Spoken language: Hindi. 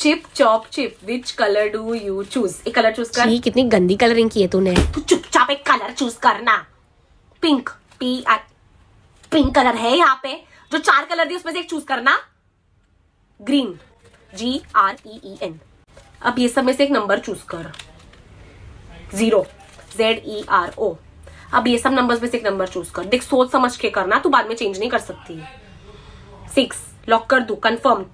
Chip chop chip which colour do you choose एक कलर चूज़ कर। कितनी गंदी कलरिंग की है तूने। तू चुपचाप एक कलर चूज़ करना। Pink P I pink colour है यहाँ पे। जो चार कलर दिए उसमें से एक चूज़ करना। Green G R E E N अब ये सब में से एक नंबर चूज़ कर। Zero Z E R O अब ये सब नंबर्स में से एक नंबर चूज़ कर। देख सोच समझ के करना तू बाद में चेंज नहीं कर सकती। सिक्स लॉक कर दू कंफर्म